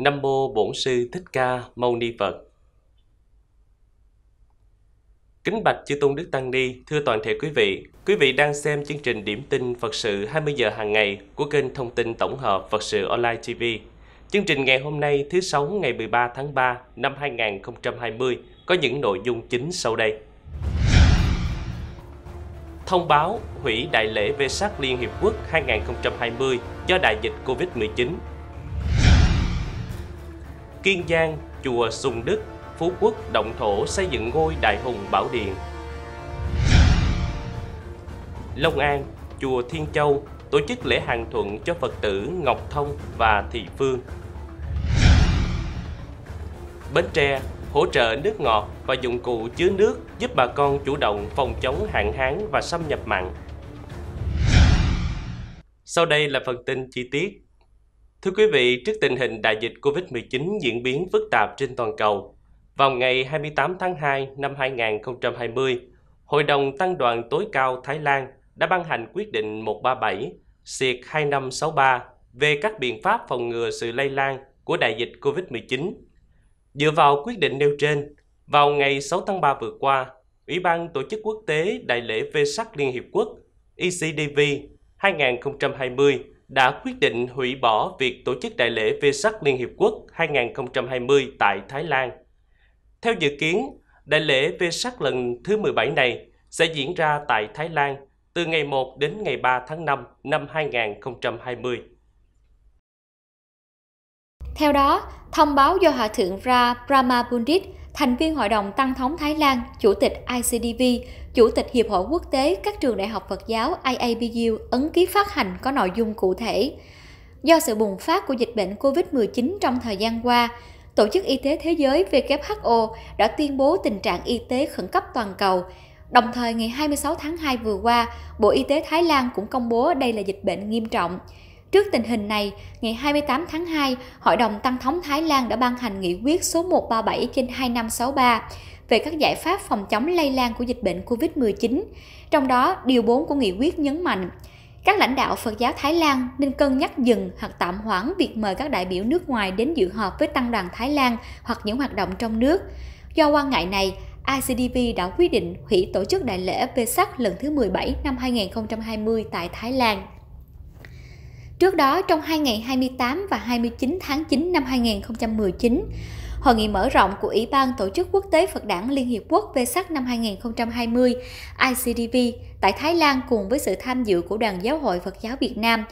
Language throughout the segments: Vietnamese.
Nam mô Bổn sư Thích Ca Mâu Ni Phật. Kính bạch chư tôn đức tăng ni, thưa toàn thể quý vị, quý vị đang xem chương trình điểm tin Phật sự 20 giờ hàng ngày của kênh thông tin tổng hợp Phật sự Online TV. Chương trình ngày hôm nay thứ sáu ngày 13 tháng 3 năm 2020 có những nội dung chính sau đây. Thông báo hủy đại lễ Vê sắc Liên Hiệp Quốc 2020 do đại dịch Covid-19 Kiên Giang, chùa Sùng Đức, Phú Quốc động thổ xây dựng ngôi Đại Hùng Bảo Điện. Long An, chùa Thiên Châu tổ chức lễ hàng thuận cho Phật tử Ngọc Thông và Thị Phương. Bến Tre hỗ trợ nước ngọt và dụng cụ chứa nước giúp bà con chủ động phòng chống hạn hán và xâm nhập mặn. Sau đây là phần tin chi tiết. Thưa quý vị, trước tình hình đại dịch COVID-19 diễn biến phức tạp trên toàn cầu, vào ngày 28 tháng 2 năm 2020, Hội đồng Tăng đoàn tối cao Thái Lan đã ban hành quyết định 137 siệt 2563 về các biện pháp phòng ngừa sự lây lan của đại dịch COVID-19. Dựa vào quyết định nêu trên, vào ngày 6 tháng 3 vừa qua, Ủy ban Tổ chức Quốc tế Đại lễ Vê sắc Liên Hiệp Quốc ECDV 2020 đã quyết định hủy bỏ việc tổ chức đại lễ Vesak Liên Hiệp Quốc 2020 tại Thái Lan. Theo dự kiến, đại lễ Vesak lần thứ 17 này sẽ diễn ra tại Thái Lan từ ngày 1 đến ngày 3 tháng 5 năm 2020. Theo đó, thông báo do Hòa Thượng Ra Brahma Pundit, thành viên Hội đồng Tăng thống Thái Lan, Chủ tịch ICDV, Chủ tịch Hiệp hội Quốc tế các trường đại học Phật giáo IABU ấn ký phát hành có nội dung cụ thể. Do sự bùng phát của dịch bệnh COVID-19 trong thời gian qua, Tổ chức Y tế Thế giới WHO đã tuyên bố tình trạng y tế khẩn cấp toàn cầu. Đồng thời, ngày 26 tháng 2 vừa qua, Bộ Y tế Thái Lan cũng công bố đây là dịch bệnh nghiêm trọng. Trước tình hình này, ngày 28 tháng 2, Hội đồng Tăng thống Thái Lan đã ban hành nghị quyết số 137 trên 2563 về các giải pháp phòng chống lây lan của dịch bệnh COVID-19. Trong đó, điều 4 của nghị quyết nhấn mạnh, các lãnh đạo Phật giáo Thái Lan nên cân nhắc dừng hoặc tạm hoãn việc mời các đại biểu nước ngoài đến dự họp với Tăng đoàn Thái Lan hoặc những hoạt động trong nước. Do quan ngại này, ICDP đã quyết định hủy tổ chức đại lễ Vesak lần thứ 17 năm 2020 tại Thái Lan. Trước đó, trong hai ngày 28 và 29 tháng 9 năm 2019, Hội nghị mở rộng của Ủy ban Tổ chức Quốc tế Phật đảng Liên Hiệp Quốc về sắc năm 2020 ICDV tại Thái Lan cùng với sự tham dự của Đoàn Giáo hội Phật giáo Việt Nam.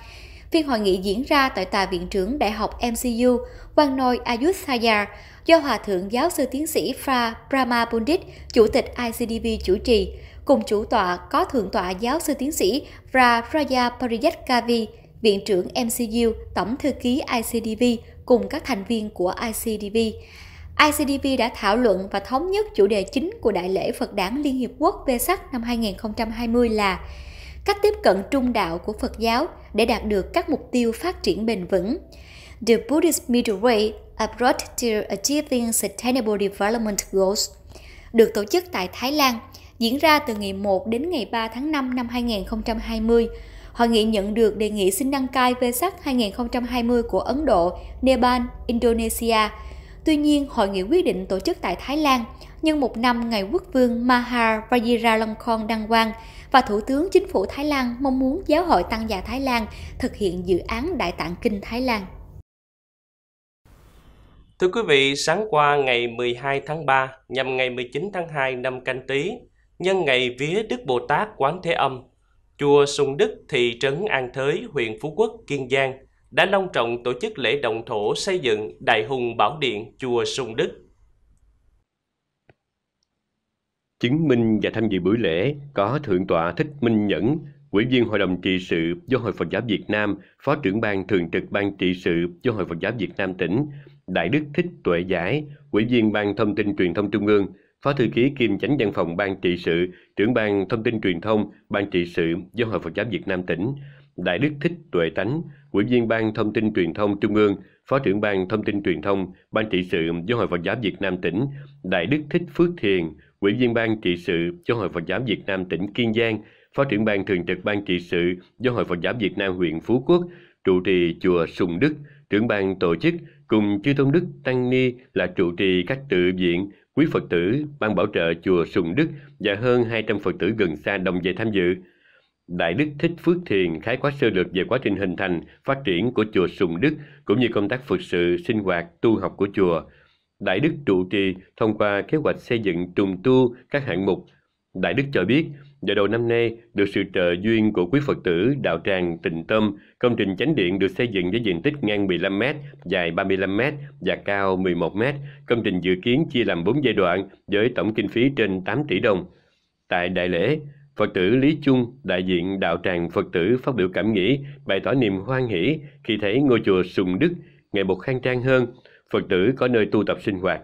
Phiên hội nghị diễn ra tại tòa viện trưởng Đại học MCU Wanoi Ayutthaya do Hòa Thượng Giáo sư Tiến sĩ Fra Brahma Pundit, Chủ tịch ICDV chủ trì, cùng chủ tọa có Thượng tọa Giáo sư Tiến sĩ Fra Raya Pariyatkavi, Viện trưởng MCU, Tổng thư ký ICDV cùng các thành viên của ICDV. ICDV đã thảo luận và thống nhất chủ đề chính của Đại lễ Phật đản Liên Hiệp Quốc Vesak năm 2020 là cách tiếp cận trung đạo của Phật giáo để đạt được các mục tiêu phát triển bền vững. The Buddhist Middle Way Approach to Achieving Sustainable Development Goals được tổ chức tại Thái Lan, diễn ra từ ngày 1 đến ngày 3 tháng 5 năm 2020 Hội nghị nhận được đề nghị xin đăng cai Vesak 2020 của Ấn Độ, Nepal, Indonesia. Tuy nhiên, hội nghị quyết định tổ chức tại Thái Lan nhân một năm ngày quốc vương Maha Vajiralongkorn đăng quang và Thủ tướng Chính phủ Thái Lan mong muốn Giáo hội Tăng già Thái Lan thực hiện dự án Đại tạng Kinh Thái Lan. Thưa quý vị, sáng qua ngày 12 tháng 3 nhằm ngày 19 tháng 2 năm canh tí, nhân ngày vía Đức Bồ Tát Quán Thế Âm Chùa Sùng Đức, thị trấn An Thới, huyện Phú Quốc, Kiên Giang đã long trọng tổ chức lễ động thổ xây dựng Đại Hùng Bảo Điện Chùa Sùng Đức. Chứng minh và tham dự buổi lễ có Thượng tọa Thích Minh Nhẫn, Ủy viên Hội đồng trị sự do Hội Phật giáo Việt Nam, Phó trưởng ban thường trực ban trị sự do Hội Phật giáo Việt Nam tỉnh, Đại đức Thích Tuệ Giải, Ủy viên ban thông tin truyền thông Trung ương, Phó thư ký kiêm chánh văn phòng ban trị sự, trưởng ban thông tin truyền thông, ban trị sự do Hội Phật giáo Việt Nam tỉnh, Đại đức Thích Tuệ Tánh, ủy viên ban thông tin truyền thông Trung ương, Phó trưởng ban thông tin truyền thông, ban trị sự do Hội Phật giáo Việt Nam tỉnh, Đại đức Thích Phước Thiền, ủy viên ban trị sự do Hội Phật giáo Việt Nam tỉnh Kiên Giang, Phó trưởng ban thường trực ban trị sự do Hội Phật giáo Việt Nam huyện Phú Quốc, trụ trì chùa Sùng Đức, trưởng ban tổ chức cùng chư tôn đức tăng ni là trụ trì các tự viện, quý Phật tử, ban bảo trợ chùa Sùng Đức và hơn 200 Phật tử gần xa đồng về tham dự. Đại Đức Thích Phước Thiền khái quát sơ lược về quá trình hình thành, phát triển của chùa Sùng Đức cũng như công tác Phật sự, sinh hoạt, tu học của chùa. Đại Đức trụ trì thông qua kế hoạch xây dựng trùng tu các hạng mục. Đại Đức cho biết, vào đầu năm nay, được sự trợ duyên của quý Phật tử Đạo Tràng Tịnh Tâm, công trình chánh điện được xây dựng với diện tích ngang 15 m, dài 35 m và cao 11 m. Công trình dự kiến chia làm 4 giai đoạn với tổng kinh phí trên 8 tỷ đồng. Tại đại lễ, Phật tử Lý Trung, đại diện đạo tràng Phật tử phát biểu cảm nghĩ, bày tỏ niềm hoan hỷ khi thấy ngôi chùa Sùng Đức ngày một khang trang hơn, Phật tử có nơi tu tập sinh hoạt.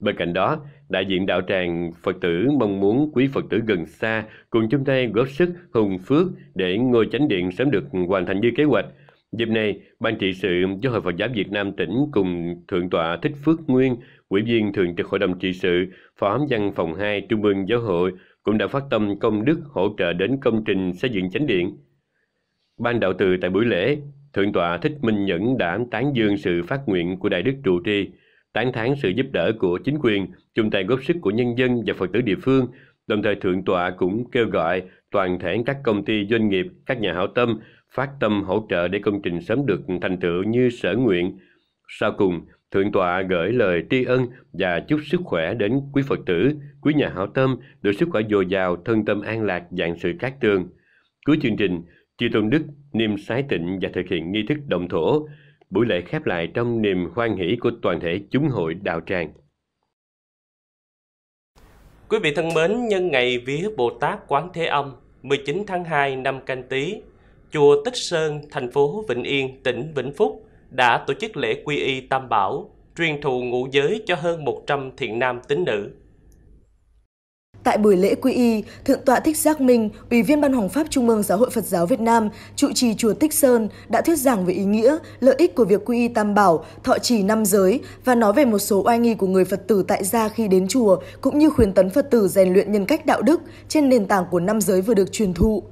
Bên cạnh đó, đại diện đạo tràng Phật tử mong muốn quý Phật tử gần xa cùng chung tay góp sức hùng phước để ngôi chánh điện sớm được hoàn thành như kế hoạch. Dịp này, Ban trị sự giáo Hội Phật giáo Việt Nam tỉnh cùng Thượng tọa Thích Phước Nguyên, Ủy viên Thường trực Hội đồng trị sự, Phó văn phòng 2 Trung ương Giáo hội cũng đã phát tâm công đức hỗ trợ đến công trình xây dựng chánh điện. Ban đạo từ tại buổi lễ, Thượng tọa Thích Minh Nhẫn đã tán dương sự phát nguyện của Đại đức trụ trì, tán thán sự giúp đỡ của chính quyền, chung tay góp sức của nhân dân và Phật tử địa phương, đồng thời Thượng tọa cũng kêu gọi toàn thể các công ty doanh nghiệp, các nhà hảo tâm phát tâm hỗ trợ để công trình sớm được thành tựu như sở nguyện. Sau cùng, Thượng tọa gửi lời tri ân và chúc sức khỏe đến quý Phật tử, quý nhà hảo tâm, được sức khỏe dồi dào, thân tâm an lạc, dạng sự cát tường. Cuối chương trình, Chư Tôn Đức niêm sái tịnh và thực hiện nghi thức động thổ. Buổi lễ khép lại trong niềm hoan hỷ của toàn thể chúng hội đạo tràng. Quý vị thân mến, nhân ngày vía Bồ Tát Quán Thế Âm 19 tháng 2 năm canh tí, chùa Tích Sơn, thành phố Vĩnh Yên, tỉnh Vĩnh Phúc đã tổ chức lễ quy y Tam Bảo, truyền thụ ngũ giới cho hơn 100 thiện nam tín nữ. Tại buổi lễ quy y, Thượng tọa Thích Giác Minh, Ủy viên Ban Hoàng Pháp Trung ương Giáo hội Phật giáo Việt Nam, trụ trì chùa Tích Sơn đã thuyết giảng về ý nghĩa, lợi ích của việc quy y Tam Bảo, thọ trì năm giới và nói về một số oai nghi của người Phật tử tại gia khi đến chùa, cũng như khuyến tấn Phật tử rèn luyện nhân cách đạo đức trên nền tảng của năm giới vừa được truyền thụ.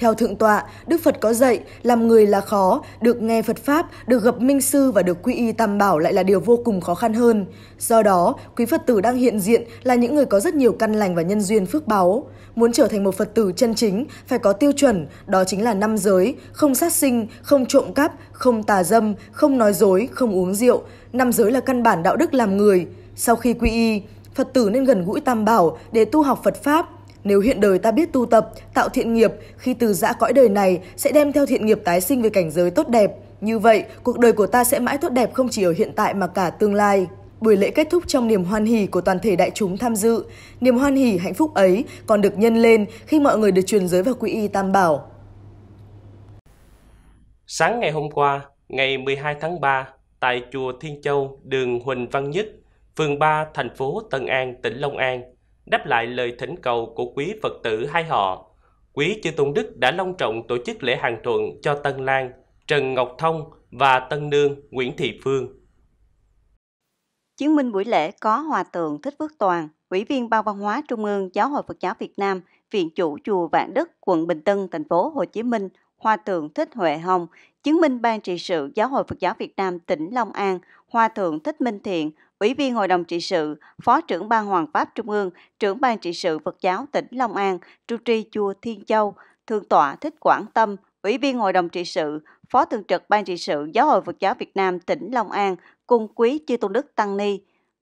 Theo Thượng tọa, Đức Phật có dạy, làm người là khó, được nghe Phật Pháp, được gặp Minh Sư và được quy y tam bảo lại là điều vô cùng khó khăn hơn. Do đó, quý Phật tử đang hiện diện là những người có rất nhiều căn lành và nhân duyên phước báu. Muốn trở thành một Phật tử chân chính, phải có tiêu chuẩn, đó chính là năm giới, không sát sinh, không trộm cắp, không tà dâm, không nói dối, không uống rượu. Năm giới là căn bản đạo đức làm người. Sau khi quy y, Phật tử nên gần gũi tam bảo để tu học Phật Pháp, nếu hiện đời ta biết tu tập, tạo thiện nghiệp, khi từ giã cõi đời này sẽ đem theo thiện nghiệp tái sinh về cảnh giới tốt đẹp. Như vậy, cuộc đời của ta sẽ mãi tốt đẹp không chỉ ở hiện tại mà cả tương lai. Buổi lễ kết thúc trong niềm hoan hỉ của toàn thể đại chúng tham dự. Niềm hoan hỉ hạnh phúc ấy còn được nhân lên khi mọi người được truyền giới vào quỹ y Tam Bảo. Sáng ngày hôm qua, ngày 12 tháng 3, tại chùa Thiên Châu, đường Huỳnh Văn Nhất, phường 3, thành phố Tân An, tỉnh Long An, đáp lại lời thỉnh cầu của quý Phật tử hai họ, quý chư Tôn Đức đã long trọng tổ chức lễ hàng thuận cho Tân Lan, Trần Ngọc Thông và Tân Nương Nguyễn Thị Phương. Chứng minh buổi lễ có Hòa Thượng Thích Phước Toàn, Ủy viên Ban Văn hóa Trung ương Giáo hội Phật giáo Việt Nam, Viện chủ chùa Vạn Đức, quận Bình Tân, thành phố Hồ Chí Minh, Hòa Thượng Thích Huệ Hồng, chứng minh Ban trị sự Giáo hội Phật giáo Việt Nam tỉnh Long An, Hòa Thượng Thích Minh Thiện, Ủy viên Hội đồng trị sự, Phó trưởng Ban Hoàng Pháp Trung ương, trưởng Ban trị sự Phật giáo tỉnh Long An, trụ trì chùa Thiên Châu, Thượng tọa Thích Quảng Tâm, Ủy viên Hội đồng trị sự, Phó thường trực Ban trị sự Giáo hội Phật giáo Việt Nam tỉnh Long An, cùng quý chư tôn đức Tăng Ni.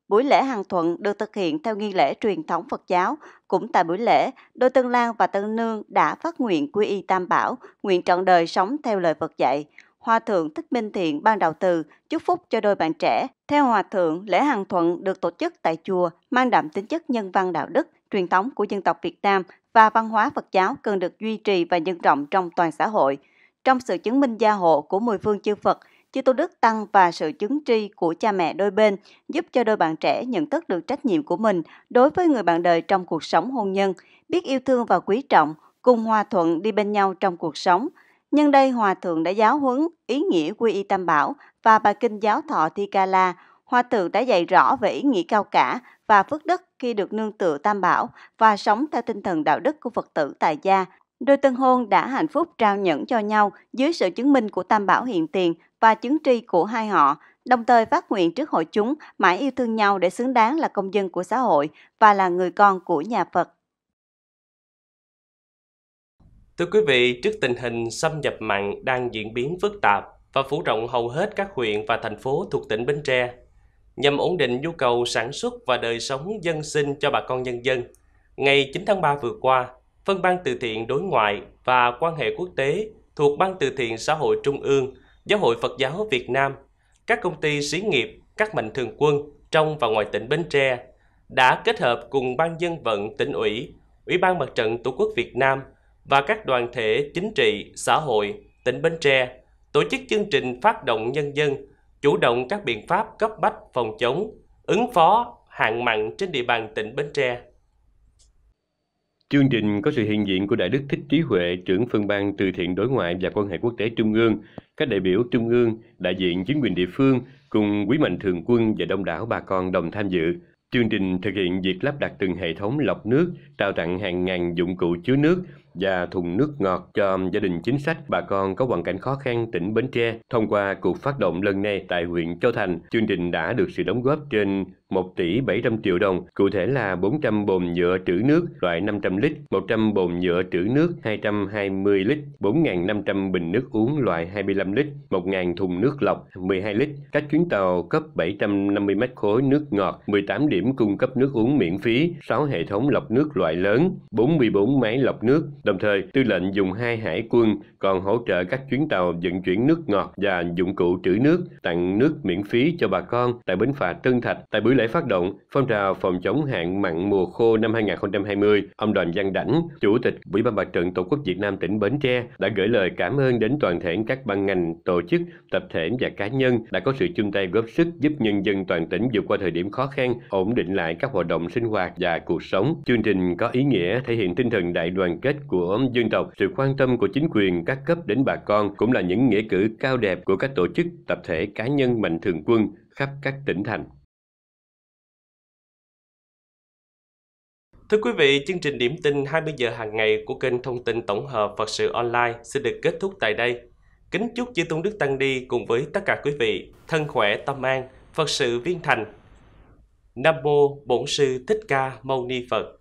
Buổi lễ hàng thuận được thực hiện theo nghi lễ truyền thống Phật giáo. Cũng tại buổi lễ, đôi Tân Lan và Tân Nương đã phát nguyện quy y Tam Bảo, nguyện trọn đời sống theo lời Phật dạy. Hòa Thượng Thích Minh Thiện ban đầu từ chúc phúc cho đôi bạn trẻ. Theo Hòa Thượng, lễ hàng thuận được tổ chức tại chùa mang đậm tính chất nhân văn đạo đức, truyền thống của dân tộc Việt Nam và văn hóa Phật giáo cần được duy trì và nhân rộng trong toàn xã hội. Trong sự chứng minh gia hộ của mười phương chư Phật, chư Tô Đức Tăng và sự chứng tri của cha mẹ đôi bên giúp cho đôi bạn trẻ nhận thức được trách nhiệm của mình đối với người bạn đời trong cuộc sống hôn nhân, biết yêu thương và quý trọng, cùng hòa thuận đi bên nhau trong cuộc sống – Nhân đây Hòa Thượng đã giáo huấn ý nghĩa quy y tam bảo và bài kinh giáo thọ Thi Ca La. Hòa Thượng đã dạy rõ về ý nghĩa cao cả và phước đức khi được nương tựa tam bảo và sống theo tinh thần đạo đức của Phật tử tại gia. Đôi tân hôn đã hạnh phúc trao nhẫn cho nhau dưới sự chứng minh của tam bảo hiện tiền và chứng tri của hai họ, đồng thời phát nguyện trước hội chúng mãi yêu thương nhau để xứng đáng là công dân của xã hội và là người con của nhà Phật. Thưa quý vị, trước tình hình xâm nhập mặn đang diễn biến phức tạp và phủ rộng hầu hết các huyện và thành phố thuộc tỉnh Bến Tre, nhằm ổn định nhu cầu sản xuất và đời sống dân sinh cho bà con nhân dân, ngày 9 tháng 3 vừa qua, Phân ban từ thiện đối ngoại và quan hệ quốc tế thuộc Ban từ thiện xã hội Trung ương, Giáo hội Phật giáo Việt Nam, các công ty xí nghiệp, các mạnh thường quân trong và ngoài tỉnh Bến Tre đã kết hợp cùng Ban dân vận tỉnh ủy, Ủy ban Mặt trận Tổ quốc Việt Nam và các đoàn thể chính trị, xã hội tỉnh Bến Tre tổ chức chương trình phát động nhân dân chủ động các biện pháp cấp bách phòng chống, ứng phó hạn mặn trên địa bàn tỉnh Bến Tre. Chương trình có sự hiện diện của Đại đức Thích Trí Huệ, trưởng phân ban từ thiện đối ngoại và quan hệ quốc tế Trung ương, các đại biểu Trung ương, đại diện chính quyền địa phương cùng quý mạnh thường quân và đông đảo bà con đồng tham dự. Chương trình thực hiện việc lắp đặt từng hệ thống lọc nước, trao tặng hàng ngàn dụng cụ chứa nước và thùng nước ngọt cho gia đình chính sách, bà con có hoàn cảnh khó khăn tỉnh Bến Tre. Thông qua cuộc phát động lần này tại huyện Châu Thành, chương trình đã được sự đóng góp trên 1 tỷ 700 triệu đồng, cụ thể là 400 bồn nhựa trữ nước loại 500 lít, 100 bồn nhựa trữ nước 220 lít, 4.500 bình nước uống loại 25 lít, 1.000 thùng nước lọc 12 lít, các chuyến tàu cấp 750 mét khối nước ngọt, 18 điểm cung cấp nước uống miễn phí, 6 hệ thống lọc nước loại lớn, 44 máy lọc nước, Đồng thời, tư lệnh dùng hai hải quân còn hỗ trợ các chuyến tàu vận chuyển nước ngọt và dụng cụ trữ nước, tặng nước miễn phí cho bà con tại bến phà Tân Thạch. Tại buổi lễ phát động, phong trào phòng chống hạn mặn mùa khô năm 2020, ông Đoàn Văn Đảnh, Chủ tịch Ủy ban Mặt trận Tổ quốc Việt Nam tỉnh Bến Tre đã gửi lời cảm ơn đến toàn thể các ban ngành, tổ chức, tập thể và cá nhân đã có sự chung tay góp sức giúp nhân dân toàn tỉnh vượt qua thời điểm khó khăn, ổn định lại các hoạt động sinh hoạt và cuộc sống. Chương trình có ý nghĩa thể hiện tinh thần đại đoàn kết của dân tộc, sự quan tâm của chính quyền các cấp đến bà con cũng là những nghĩa cử cao đẹp của các tổ chức, tập thể cá nhân mạnh thường quân khắp các tỉnh thành. Thưa quý vị, chương trình điểm tin 20 giờ hàng ngày của kênh thông tin tổng hợp Phật sự online sẽ được kết thúc tại đây. Kính chúc Chư Tôn Đức Tăng Đi cùng với tất cả quý vị thân khỏe tâm an, Phật sự viên thành. Nam Mô Bổn Sư Thích Ca Mâu Ni Phật